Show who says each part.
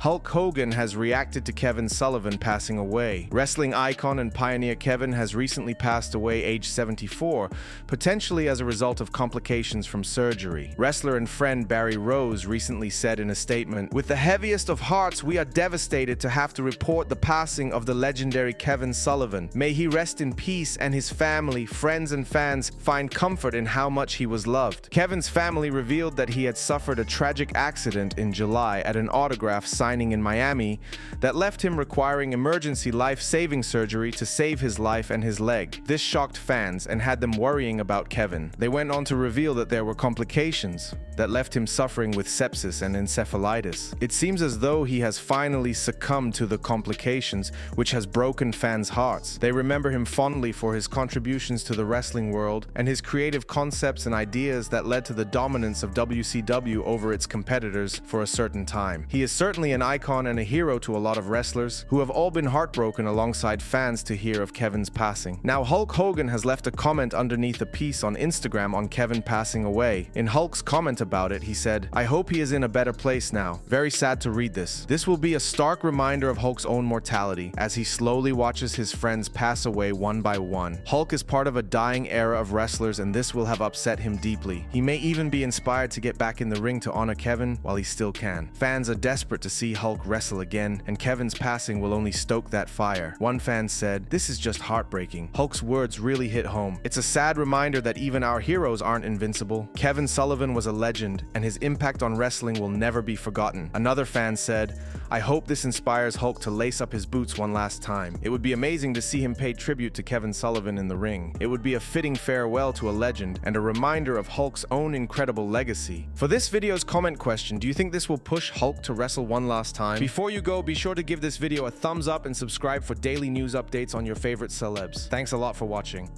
Speaker 1: Hulk Hogan has reacted to Kevin Sullivan passing away. Wrestling icon and pioneer Kevin has recently passed away age 74, potentially as a result of complications from surgery. Wrestler and friend Barry Rose recently said in a statement, With the heaviest of hearts, we are devastated to have to report the passing of the legendary Kevin Sullivan. May he rest in peace and his family, friends and fans find comfort in how much he was loved. Kevin's family revealed that he had suffered a tragic accident in July at an autograph signing in Miami that left him requiring emergency life-saving surgery to save his life and his leg. This shocked fans and had them worrying about Kevin. They went on to reveal that there were complications that left him suffering with sepsis and encephalitis. It seems as though he has finally succumbed to the complications, which has broken fans' hearts. They remember him fondly for his contributions to the wrestling world and his creative concepts and ideas that led to the dominance of WCW over its competitors for a certain time. He is certainly an an icon and a hero to a lot of wrestlers who have all been heartbroken alongside fans to hear of Kevin's passing. Now, Hulk Hogan has left a comment underneath a piece on Instagram on Kevin passing away. In Hulk's comment about it, he said, I hope he is in a better place now. Very sad to read this. This will be a stark reminder of Hulk's own mortality as he slowly watches his friends pass away one by one. Hulk is part of a dying era of wrestlers and this will have upset him deeply. He may even be inspired to get back in the ring to honor Kevin while he still can. Fans are desperate to see see Hulk wrestle again, and Kevin's passing will only stoke that fire. One fan said, This is just heartbreaking. Hulk's words really hit home. It's a sad reminder that even our heroes aren't invincible. Kevin Sullivan was a legend, and his impact on wrestling will never be forgotten. Another fan said, I hope this inspires Hulk to lace up his boots one last time. It would be amazing to see him pay tribute to Kevin Sullivan in the ring. It would be a fitting farewell to a legend and a reminder of Hulk's own incredible legacy. For this video's comment question, do you think this will push Hulk to wrestle one last time. Before you go, be sure to give this video a thumbs up and subscribe for daily news updates on your favorite celebs. Thanks a lot for watching.